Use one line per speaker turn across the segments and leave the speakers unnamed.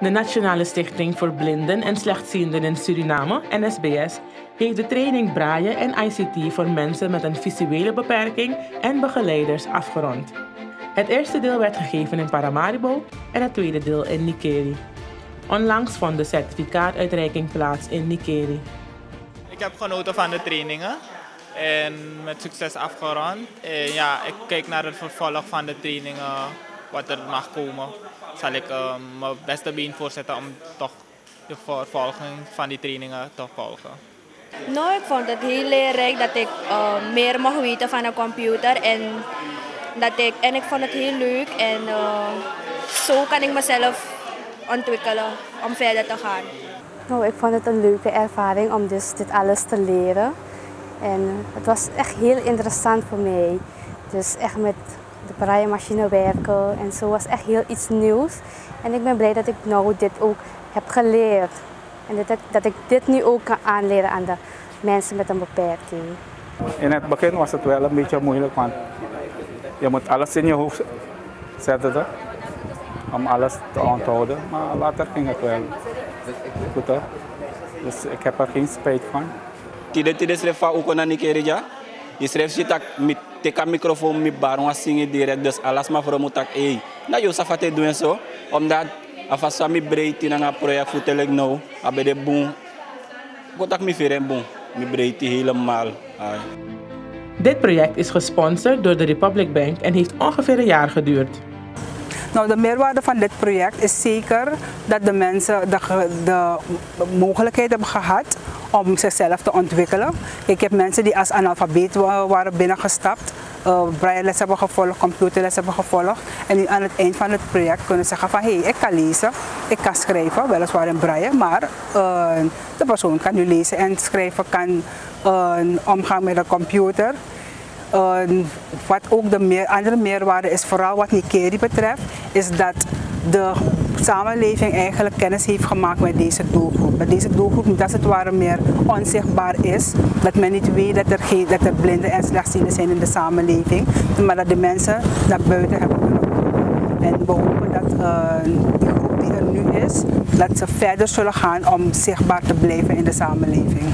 De Nationale Stichting voor Blinden en Slechtzienden in Suriname, NSBS, heeft de training Braille en ICT voor mensen met een visuele beperking en begeleiders afgerond. Het eerste deel werd gegeven in Paramaribo en het tweede deel in Nikeri. Onlangs vond de certificaatuitreiking plaats in Nikeri.
Ik heb genoten van de trainingen en met succes afgerond. Ja, ik kijk naar het vervolg van de trainingen, wat er mag komen. Zal ik uh, mijn beste been voorzetten om toch de vervolging van die trainingen te volgen.
Nou, ik vond het heel leerrijk dat ik uh, meer mag weten van een computer en dat ik, en ik vond het heel leuk en uh, zo kan ik mezelf ontwikkelen om verder te gaan.
Nou, ik vond het een leuke ervaring om dus dit alles te leren. En het was echt heel interessant voor mij. Dus echt met de braaiemachine werken en zo was echt heel iets nieuws. En ik ben blij dat ik nou dit ook heb geleerd. En dat, dat ik dit nu ook kan aanleren aan de mensen met een beperking.
In het begin was het wel een beetje moeilijk, want je moet alles in je hoofd zetten om alles te onthouden. Maar later ging het wel goed hoor. Dus ik heb er geen spijt van.
Tide tide Je schreef je tak met teka microfoon met bar was zingen direct. Dus alles maar voor moet tak hey. Nou doen zo. Omdat afas van mi breed in een project voor telek nou. Abe de boom. Mi veren boom. Mi breed helemaal. Ay.
Dit project is gesponsord door de Republic Bank en heeft ongeveer een jaar geduurd.
Nou, de meerwaarde van dit project is zeker dat de mensen de, de mogelijkheid hebben gehad om zichzelf te ontwikkelen. Ik heb mensen die als analfabeet waren binnengestapt, uh, hebben gevolgd, computerles hebben gevolgd. En nu aan het eind van het project kunnen zeggen van hé, hey, ik kan lezen, ik kan schrijven, weliswaar in braille, maar uh, de persoon kan nu lezen en schrijven, kan uh, omgaan met de computer. Wat ook de meer, andere meerwaarde is, vooral wat Nikeri betreft, is dat de samenleving eigenlijk kennis heeft gemaakt met deze doelgroep. Dat deze doelgroep niet als het ware meer onzichtbaar is. Dat men niet weet dat er, geen, dat er blinden en slechtzienden zijn in de samenleving. Maar dat de mensen naar buiten hebben kunnen En we hopen dat uh, die groep die er nu is, dat ze verder zullen gaan om zichtbaar te blijven in de samenleving.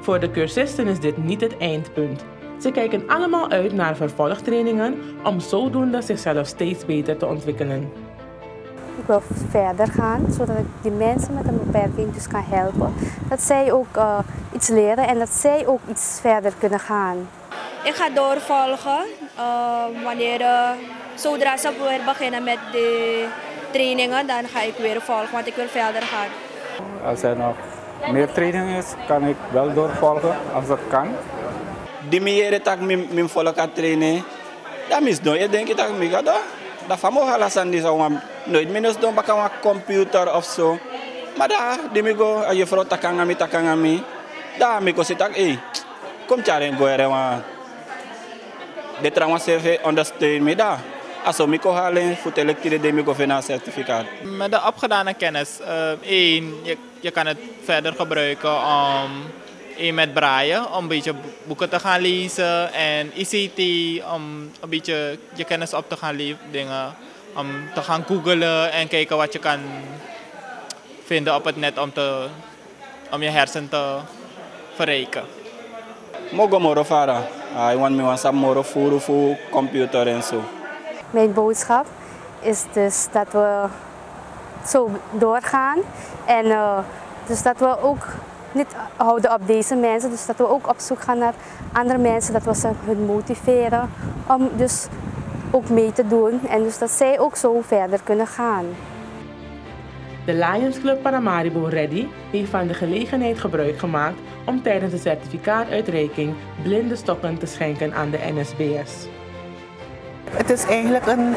Voor de cursisten is dit niet het eindpunt. Ze kijken allemaal uit naar vervolgtrainingen om zodoende zichzelf steeds beter te ontwikkelen.
Ik wil verder gaan, zodat ik die mensen met een beperking dus kan helpen. Dat zij ook uh, iets leren en dat zij ook iets verder kunnen gaan.
Ik ga doorvolgen uh, wanneer, uh, zodra ze weer beginnen met de trainingen, dan ga ik weer volgen, want ik wil verder gaan.
Als er nog meer training is, kan ik wel doorvolgen als dat kan.
Die meer tak mijn volk trainen, dat is nooit denk ik dat ik ga doen. Dat van mogen lassen die zo nooit minus doen een computer of zo. Maar daar, die me go, je vrouw takanga mi takanga mi, daar me go zit ik, hey, kom tjaren go er wan. De ondersteun me daar. Als ik ko halen, voor de de go certificaat.
Met de opgedane kennis, uh, één, je, je kan het verder gebruiken om één met braaien, om een beetje boeken te gaan lezen en ICT, om een beetje je kennis op te gaan leveren, om te gaan googlen en kijken wat je kan vinden op het net om, te, om je hersen te verrijken.
Mogo moro fara. I want me want some moro furu voor computer en zo.
Mijn boodschap is dus dat we zo doorgaan en uh, dus dat we ook niet houden op deze mensen. Dus dat we ook op zoek gaan naar andere mensen, dat we ze hun motiveren om dus ook mee te doen en dus dat zij ook zo verder kunnen gaan.
De Lions Club Paramaribo Ready heeft van de gelegenheid gebruik gemaakt om tijdens de certificaatuitreiking blinde stokken te schenken aan de NSBS.
Het is eigenlijk een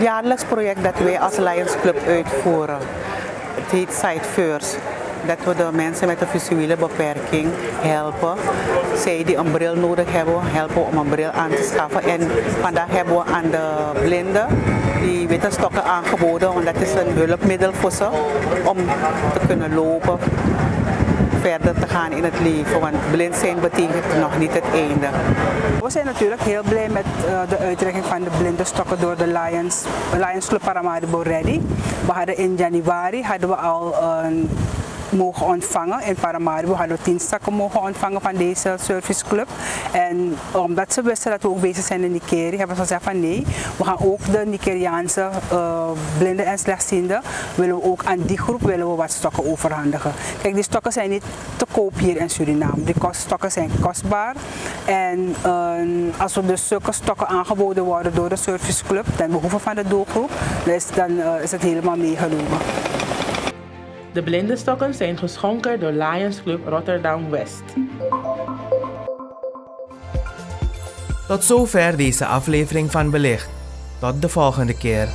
jaarlijks project dat wij als Lions Club uitvoeren. Het heet Site First dat we de mensen met een visuele beperking helpen. Zij die een bril nodig hebben, helpen om een bril aan te schaffen. En vandaag hebben we aan de blinden die witte stokken aangeboden, want dat is een hulpmiddel voor ze om te kunnen lopen, verder te gaan in het leven. Want blind zijn betekent nog niet het einde.
We zijn natuurlijk heel blij met uh, de uitreiking van de blinde stokken door de Lions, Lions Club Paramaribo Ready. We hadden in januari hadden we al een mogen ontvangen. In Paramaribo hadden we tien stakken mogen ontvangen van deze serviceclub. En omdat ze wisten dat we ook bezig zijn in Nigeria, hebben ze gezegd van nee, we gaan ook de Nigeriaanse uh, blinden en slechtzienden, willen we ook aan die groep willen we wat stokken overhandigen. Kijk, die stokken zijn niet te koop hier in Suriname. Die stokken zijn kostbaar. En uh, als er dus zulke stokken aangeboden worden door de serviceclub, ten behoeve van de doelgroep, dan is, is het helemaal meegenomen.
De blindenstokken zijn geschonken door Lions Club Rotterdam West.
Tot zover deze aflevering van Belicht. Tot de volgende keer.